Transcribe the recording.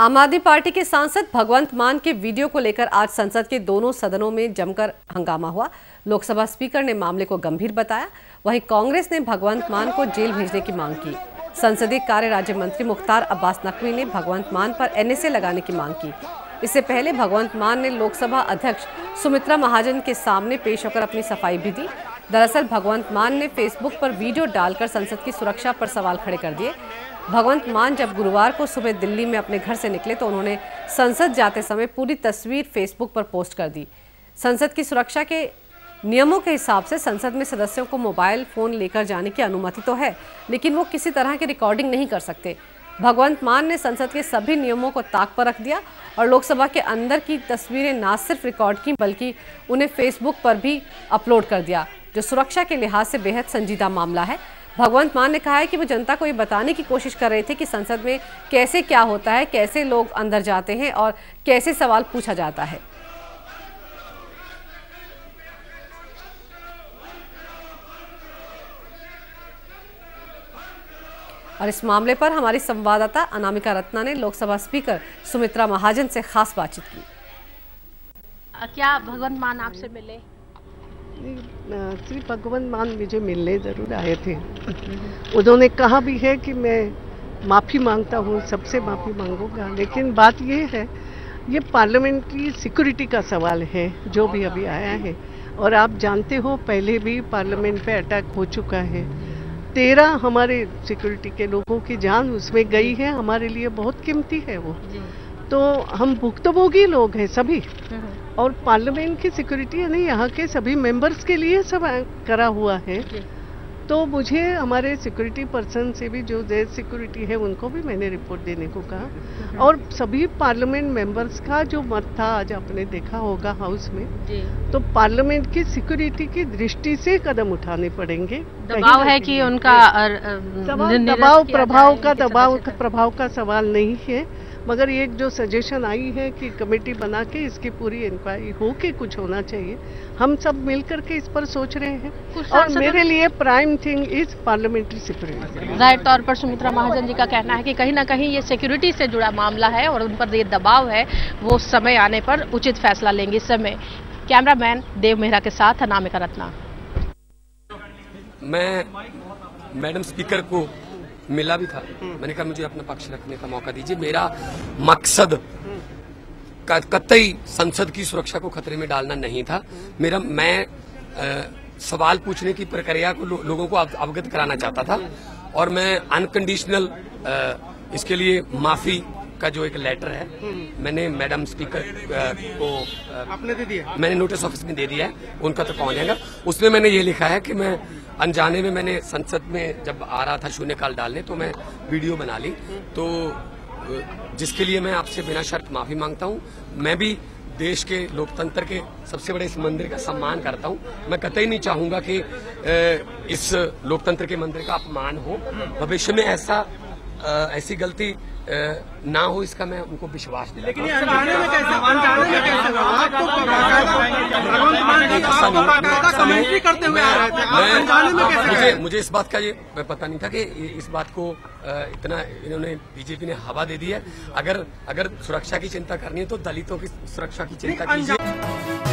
आम आदमी पार्टी के सांसद भगवंत मान के वीडियो को लेकर आज संसद के दोनों सदनों में जमकर हंगामा हुआ। लोकसभा स्पीकर ने मामले को गंभीर बताया। वहीं कांग्रेस ने भगवंत मान को जेल भेजने की मांग की। संसदीय कार्य राज्य मंत्री मुख्तार अब्बास नकवी ने भगवंत मान पर एनएसए लगाने की मांग की। इससे पहले भगवंत मान ने लोकसभा अध्यक्ष सुमित्रा महाजन के सामने पेश होकर अपनी सफ़ाई भी दी। दरअसल भगवंत मान ने फेसबुक पर वीडियो डालकर संसद की सुरक्षा पर सवाल खड़े कर दिए। भगवंत मान जब गुरुवार को सुबह दिल्ली में अपने घर से निकले तो उन्होंने संसद जाते समय पूरी तस्वीर फेसबुक पर पोस्ट कर दी। संसद की सुरक्षा के नियमों के हिसाब से संसद में सदस्यों को मोबाइल फ़ोन लेकर जाने की अनुमति तो है, लेकिन वो किसी तरह की रिकॉर्डिंग नहीं कर सकते। भगवंत मान ने संसद के सभी नियमों को ताक पर रख दिया और लोकसभा के अंदर की तस्वीरें ना सिर्फ़ रिकॉर्ड की, बल्कि उन्हें फेसबुक पर भी अपलोड कर दिया। जो सुरक्षा के लिहाज से बेहद संजीदा मामला है। भगवंत मान ने कहा है कि वो जनता को ये बताने की कोशिश कर रहे थे कि संसद में कैसे क्या होता है, कैसे लोग अंदर जाते हैं और कैसे सवाल पूछा जाता है। और इस मामले पर हमारी संवाददाता अनामिका रत्ना ने लोकसभा स्पीकर सुमित्रा महाजन से खास बातचीत की। क्या भगवंत मान आपसे मिले? श्री भगवंत मान मुझे मिलने ज़रूर आए थे। उन्होंने कहा भी है कि मैं माफ़ी माँगता हूँ सबसे माफ़ी मांगूँगा। लेकिन बात ये है ये पार्लियामेंट्री सिक्योरिटी का सवाल है जो भी अभी आया है। और आप जानते हो पहले भी पार्लियामेंट पे अटैक हो चुका है। तेरह हमारे सिक्योरिटी के लोगों की जान उसमें गई है हमारे लिए बहुत कीमती है वो। तो हम भुक्तभोगी लोग हैं सभी। हम्म। और पार्लियामेंट की सिक्योरिटी यानी यहाँ के सभी मेंबर्स के लिए सब करा हुआ है। तो मुझे हमारे सिक्योरिटी पर्सन से भी जो देश सिक्योरिटी है उनको भी मैंने रिपोर्ट देने को कहा। और सभी पार्लियामेंट मेंबर्स का जो मत था आज आपने देखा होगा हाउस में तो पार्लियामेंट की सिक्योरिटी की दृष्टि से कदम उठाने पड़ेंगे। दबाव है कि उनका दबाव प्रभाव का दबाव प्रभाव का सवाल नहीं है। मगर ये जो सजेशन आई है कि कमेटी बना के इसकी पूरी इंक्वायरी हो के कुछ होना चाहिए हम सब मिलकर के इस पर सोच रहे हैं। और मेरे लिए prime thing is parliamentary security ज़ाहिर तौर पर सुमित्रा महाजन जी का कहना है कि कहीं ना कहीं ये सिक्योरिटी से जुड़ा मामला है और उन पर ये दबाव है वो समय आने पर उचित फैसला लेंगे समय। कैमरामैन देव मेहरा के साथ अनामिका रत्ना। मैं मैडम स्पीकर को मिला भी था। मैंने कहा मुझे अपना पक्ष रखने का मौका दीजिए। मेरा मकसद कतई संसद की सुरक्षा को खतरे में डालना नहीं था। मेरा मैं आ, सवाल पूछने की प्रक्रिया को लो, लोगों को अवगत कराना चाहता था और मैं अनकंडीशनल इसके लिए माफ़ी का जो एक लेटर है मैंने मैडम स्पीकर को आपने दे दिया? मैंने नोटिस ऑफ़िस में दे दिया है। उनका तो पहुँच जाएगा? उसमें मैंने ये लिखा है कि मैं अनजाने में मैंने संसद में जब आ रहा था शून्यकाल डालने तो मैं वीडियो बना ली। तो जिसके लिए मैं आपसे बिना शर्त माफ़ी माँगता हूँ, मैं भी देश के लोकतंत्र के सबसे बड़े इस मंदिर का सम्मान करता हूँ। मैं कतई नहीं चाहूँगा कि इस लोकतंत्र के मंदिर का अपमान हो। भविष्य में ऐसा ऐसी गलती ना हो इसका मैं उनको विश्वास लेकिन मुझे मुझे इस बात का ये पता नहीं था कि इस बात को इतना इन्होंने बीजेपी ने हवा दे दी है। अगर अगर सुरक्षा की चिंता करनी है तो दलितों की सुरक्षा की चिंता कीजिए।